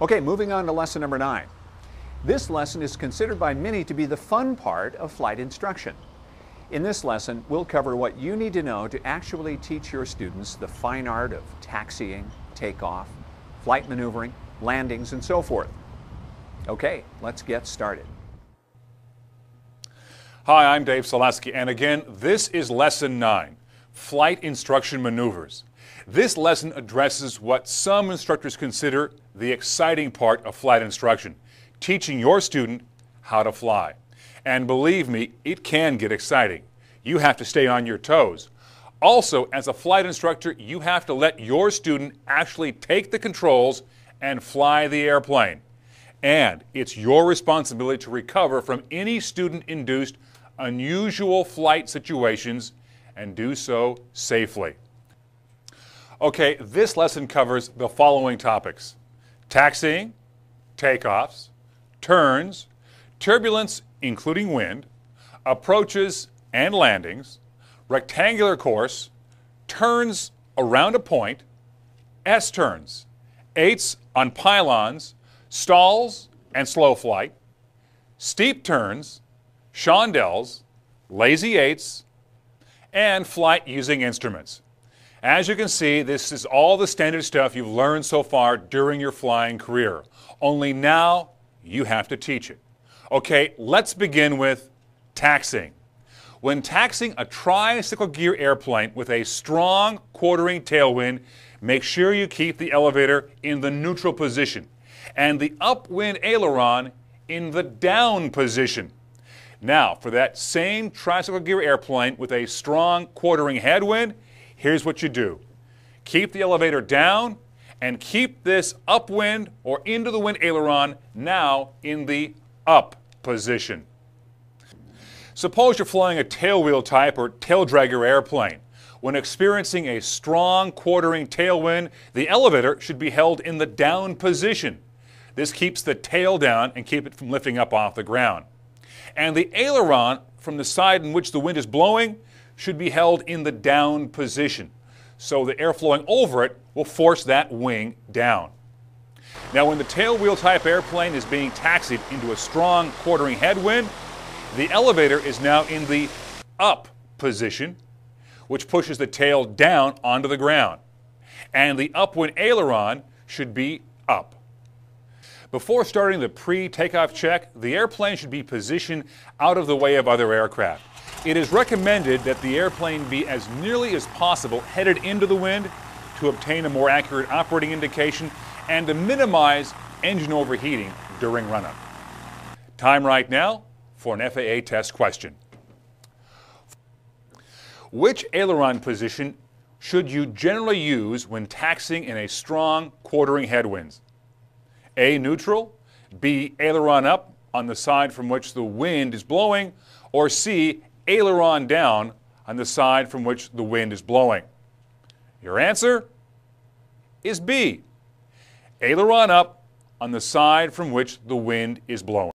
Okay, moving on to lesson number nine. This lesson is considered by many to be the fun part of flight instruction. In this lesson, we'll cover what you need to know to actually teach your students the fine art of taxiing, takeoff, flight maneuvering, landings, and so forth. Okay, let's get started. Hi, I'm Dave Selesky, and again, this is Lesson 9 Flight Instruction Maneuvers. This lesson addresses what some instructors consider the exciting part of flight instruction teaching your student how to fly. And believe me, it can get exciting. You have to stay on your toes. Also, as a flight instructor, you have to let your student actually take the controls and fly the airplane. And it's your responsibility to recover from any student induced unusual flight situations and do so safely. Okay, this lesson covers the following topics taxiing, takeoffs, turns, turbulence, including wind, approaches and landings, rectangular course, turns around a point, S turns, eights on pylons, stalls and slow flight, steep turns, chandelles, lazy eights, and flight using instruments. As you can see, this is all the standard stuff you've learned so far during your flying career. Only now you have to teach it. Okay, let's begin with taxiing. When taxiing a tricycle gear airplane with a strong quartering tailwind, make sure you keep the elevator in the neutral position and the upwind aileron in the down position. Now, for that same tricycle gear airplane with a strong quartering headwind, here's what you do. Keep the elevator down and keep this upwind or into the wind aileron now in the up position. Suppose you're flying a tailwheel type or tail dragger airplane. When experiencing a strong quartering tailwind, the elevator should be held in the down position. This keeps the tail down and keep it from lifting up off the ground. And the aileron from the side in which the wind is blowing should be held in the down position. So the air flowing over it will force that wing down. Now, when the tailwheel type airplane is being taxied into a strong quartering headwind, the elevator is now in the up position, which pushes the tail down onto the ground. And the upwind aileron should be up. Before starting the pre takeoff check, the airplane should be positioned out of the way of other aircraft. It is recommended that the airplane be as nearly as possible headed into the wind to obtain a more accurate operating indication and to minimize engine overheating during runup. Time right now for an FAA test question. Which aileron position should you generally use when taxiing in a strong quartering headwinds? A, neutral, B, aileron up on the side from which the wind is blowing, or C, aileron down on the side from which the wind is blowing? Your answer is B, aileron up on the side from which the wind is blowing.